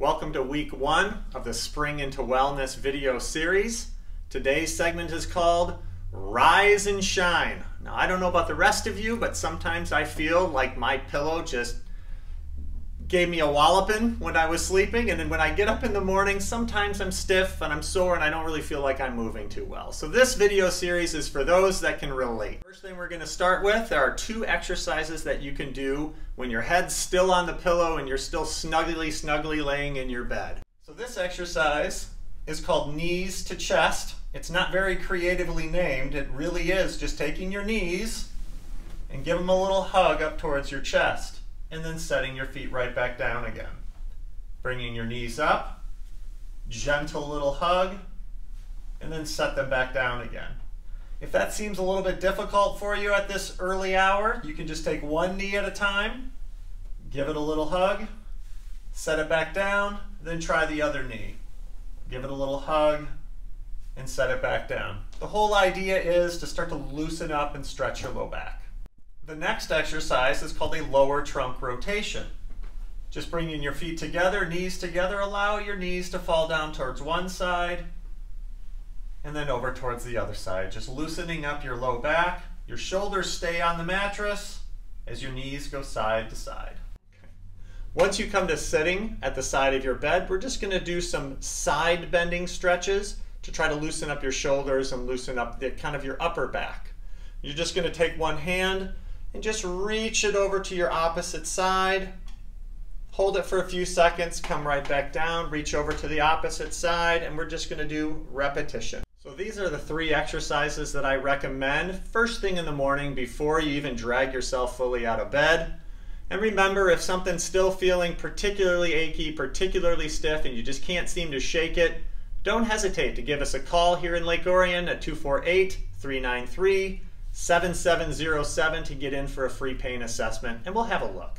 Welcome to week one of the Spring into Wellness video series. Today's segment is called Rise and Shine. Now, I don't know about the rest of you, but sometimes I feel like my pillow just gave me a walloping when I was sleeping, and then when I get up in the morning, sometimes I'm stiff and I'm sore and I don't really feel like I'm moving too well. So this video series is for those that can relate. First thing we're gonna start with, there are two exercises that you can do when your head's still on the pillow and you're still snugly, snugly laying in your bed. So this exercise is called knees to chest. It's not very creatively named. It really is just taking your knees and give them a little hug up towards your chest and then setting your feet right back down again. Bringing your knees up, gentle little hug, and then set them back down again. If that seems a little bit difficult for you at this early hour, you can just take one knee at a time, give it a little hug, set it back down, then try the other knee. Give it a little hug, and set it back down. The whole idea is to start to loosen up and stretch your low back. The next exercise is called a lower trunk rotation. Just bringing your feet together, knees together, allow your knees to fall down towards one side and then over towards the other side. Just loosening up your low back. Your shoulders stay on the mattress as your knees go side to side. Once you come to sitting at the side of your bed, we're just going to do some side bending stretches to try to loosen up your shoulders and loosen up the kind of your upper back. You're just going to take one hand, and just reach it over to your opposite side. Hold it for a few seconds, come right back down, reach over to the opposite side, and we're just gonna do repetition. So these are the three exercises that I recommend first thing in the morning before you even drag yourself fully out of bed. And remember, if something's still feeling particularly achy, particularly stiff, and you just can't seem to shake it, don't hesitate to give us a call here in Lake Orion at 248 393 7707 to get in for a free pain assessment, and we'll have a look.